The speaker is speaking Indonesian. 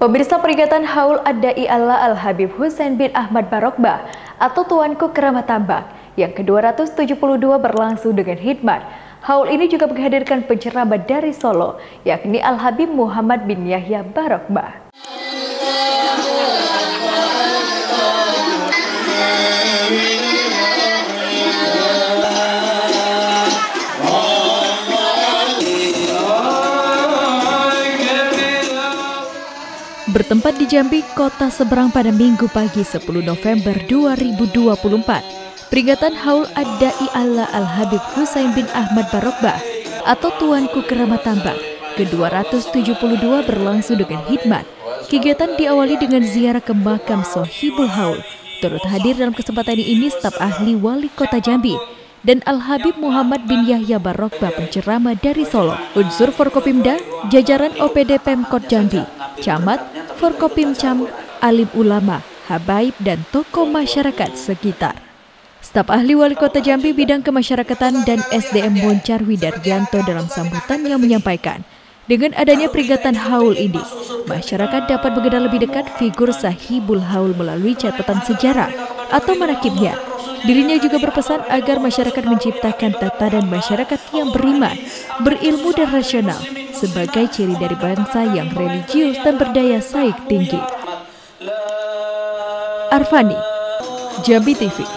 Pemirsa peringatan Haul Ad-Da'i Allah Al-Habib Husain bin Ahmad Barokbah atau Tuanku Keramat Tambak yang ke-272 berlangsung dengan hikmat. Haul ini juga menghadirkan penceramah dari Solo, yakni Al-Habib Muhammad bin Yahya Barokbah. Bertempat di Jambi, kota seberang pada Minggu pagi 10 November 2024, peringatan Haul Ad-Da'i Allah Al-Habib Husain bin Ahmad Barokbah atau Tuanku Keramat Tambak ke-272 berlangsung dengan hikmat. Kegiatan diawali dengan ziarah ke makam Sohibul Haul. Turut hadir dalam kesempatan ini staf ahli wali kota Jambi, dan Al-Habib Muhammad bin Yahya Barokbah penceramah dari Solo. Unsur Forkopimda, jajaran OPD Pemkot Jambi, Camat, Forkopimcam, alim ulama, habaib, dan tokoh masyarakat sekitar. Staf ahli wali kota Jambi bidang kemasyarakatan dan SDM Boncarwi Darjanto dalam sambutannya menyampaikan, dengan adanya peringatan haul ini, masyarakat dapat mengenal lebih dekat figur sahibul haul melalui catatan sejarah atau manakibnya. Dirinya juga berpesan agar masyarakat menciptakan tatanan masyarakat yang beriman, berilmu dan rasional, sebagai ciri dari bangsa yang religius dan berdaya saing tinggi. Arfani, Jambi TV